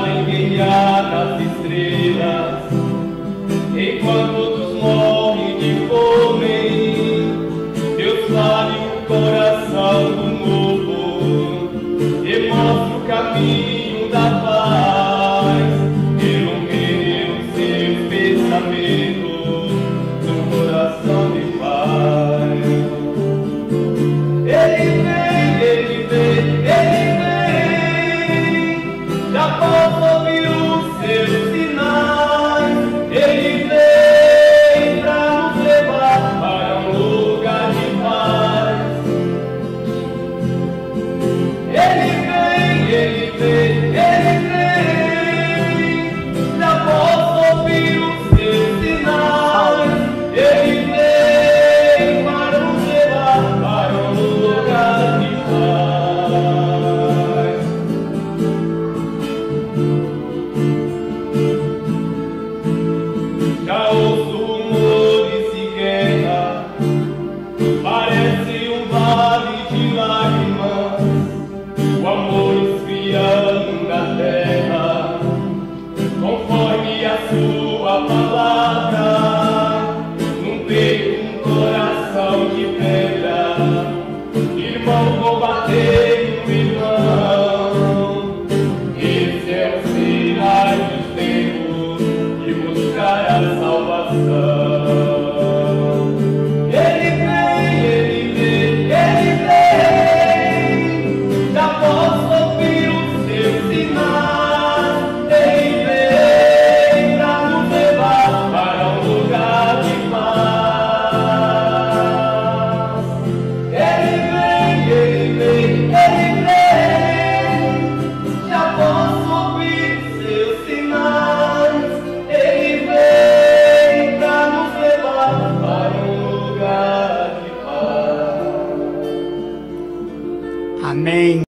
podem brilhar nas estrelas, enquanto outros morrem de fome. Deus sabe o coração do novo e mostra o caminho. main